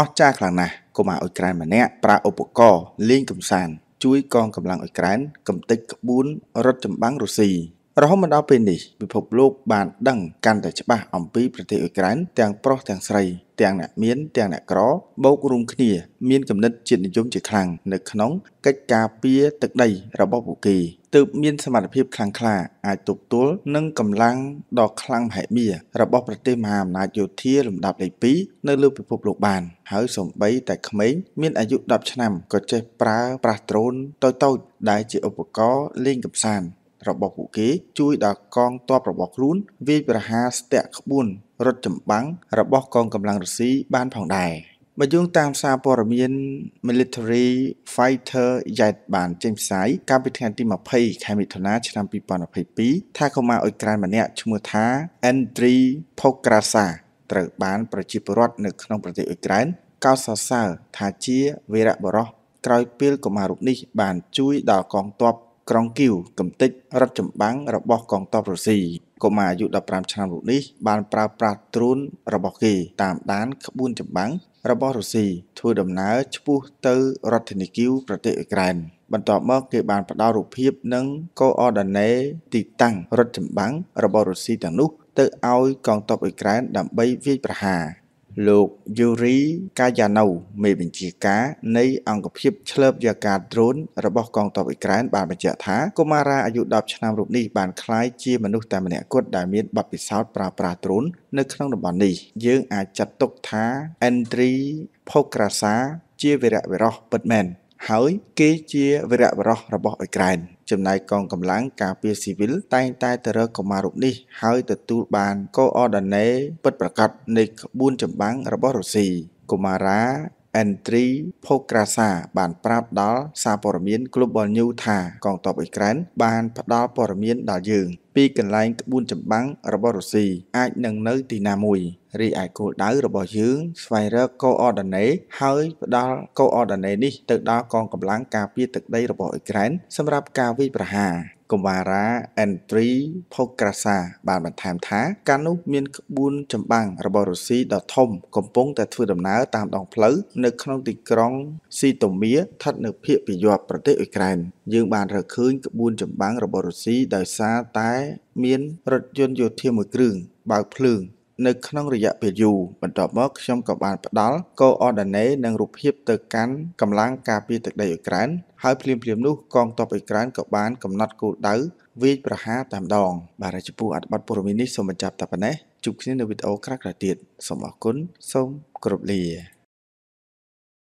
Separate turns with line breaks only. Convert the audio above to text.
អស្ចារ្យខ្លាំងណាស់កុមារអ៊ុយក្រែនម្នាក់ប្រើឧបករណ៍លេងកម្សាន្តជួយកងកម្លាំងអ៊ុយក្រែនកំទេចក្បួនរត់ចម្បាំងរុស្ស៊ី រហូតមកដល់ពេលនេះពិភពលោកបានដឹងកាន់តែច្បាស់អំពីប្រទេសអ៊ុយក្រែនទាំងប្រុសទាំងស្រី ទាំងអ្នកមានទាំងអ្នកក្របូករួមគ្នា មានគំនិតជាតិនិយមជាខ្លាំងនៅក្នុងកិច្ចការពារទឹកដីរបស់ពួកគេទើបមានសមត្ថភាពខ្លាំងក្លាអាចទប់ទល់នឹងកម្លាំងដ៏ខ្លាំងមហិមារបស់ប្រទេសមហាអំណាចយោធាលំដាប់លេខ2នៅលើពិភពលោកបាន ហើយសូម្បីតែក្មេងមានអាយុ10ឆ្នាំក៏ចេះប្រើប្រាស់ដ្រូនតូចៗដែលជាឧបករណ៍លេងកម្សាន្ត របស់ពួកគេជួយដល់កងទ័ពរបស់ខ្លួនវាយប្រហារស្ទាក់ក្បួនរត់ចម្បាំងរបស់កងកម្លាំងរុស្ស៊ីបានផងដែរបើយោងតាមសារព័ត៌មាន Military Fighter Jet បានចេញផ្សាយកាលពីថ្ងៃទី20ខែមិថុនាឆ្នាំ2022ថាកុមារអ៊ុយក្រែនម្នាក់ឈ្មោះថា Andriy Pokrasa ត្រូវបានប្រជាពលរដ្ឋនៅក្នុងប្រទេសអ៊ុយក្រែនកោតសរសើរថាជាវីរបុរសក្រោយពេលកុមាររូបនេះបានជួយដល់កងទ័ព ក្រុងគីវកំទេចរថចម្បាំងរបស់កងទ័ពរុស្ស៊ីកុមារអាយុ15ឆ្នាំរូបនេះបានប្រើប្រាស់ទ្រូនរបស់គេតាមដានក្បួនចម្បាំងរបស់រុស្ស៊ីធ្វើដំណើរឆ្ពោះទៅរដ្ឋធានីគីវប្រទេសអ៊ុយក្រែនបន្ទាប់មកគេបានផ្ដល់រូបភាពនិងកូអរដាណេទីតាំងរថចម្បាំងរបស់រុស្ស៊ីទាំងនោះទៅឲ្យកងទ័ពអ៊ុយក្រែនដើម្បីវាយប្រហារ លោកយូរីកាយ៉ាណូមេបញ្ជាការនៃអង្គភាពឆ្លើបយ៉ាកាដ្រូនរបស់កងទ័ពអ៊ុយក្រែនបានបញ្ជាក់ថាកុមារាអាយុ10ឆ្នាំរូបនេះបានក្លាយជាមនុស្សតែម្នាក់គត់ដែលមានបទពិសោធន៍ប្រើប្រាស់ដ្រូននៅក្នុងតំបន់នេះយើងអាចចាត់ទុកថាអេនទ្រីផូក្រាសាជាវីរៈវីរោះពិតមែនហើយគេជាវីរៈបរោះរបស់អ៊ុយក្រែន ចំណែកកងកម្លាំងការពារស៊ីវិលតែងតែទៅរកកុមាររូបនេះហើយទទួលបានកូអរដាណេពិតប្រាកដនៃក្បួនចម្បាំងរបស់រុស្ស៊ីកុមារា Entry Pokrasa បានប្រាប់ដល់សារព័ត៌មាន Global News ថាកងទ័ពអ៊ុយក្រែនបានផ្ដល់ព័ត៌មានដល់យើង ពីកន្លែងក្បួនចម្បាំងរបស់រុស្ស៊ីអាចនឹងនៅទីណាមួយរីឯគោលដៅរបស់យើងស្វែងរកកូអរដាណេហើយផ្ដល់កូអរដាណេនេះទៅដល់កងកម្លាំងការពារទឹកដីរបស់អ៊ុយក្រែនសម្រាប់ការវាយប្រហារ កុមារា Entry Pokrasa បានបន្ថែមថាកាលនោះមានក្បួនចម្បាំងរបស់រុស្ស៊ីដ៏ធំកំពុងតែធ្វើដំណើរតាមដងផ្លូវនៅក្នុងទីក្រុងស៊ីតូមៀស្ថិតនៅភាគពាយ័ព្យប្រទេសអ៊ុយក្រែនយើងបានរកឃើញក្បួនចម្បាំងរបស់រុស្ស៊ីដោយសារតែមានរថយន្តយោធាមួយគ្រឿងបើកភ្លើង នៅក្នុងរយៈពេលយូរបន្ទាប់មកខ្ញុំក៏បានផ្ដល់កូអរដាណេនិងរូបភាពទៅកាន់កម្លាំងការពារទឹកដីអ៊ុយក្រែនហើយភ្លាមៗនោះកងទ័ពអ៊ុយក្រែនក៏បានកំណត់គោលដៅវាយប្រហារតែម្ដង បាទចំពោះអត្ថបទព័ត៌មាននេះសូមបញ្ចប់តែប៉ុណ្ណេះជួបគ្នានៅវីដេអូក្រោយៗទៀតសូមអរគុណសូមគោរពលា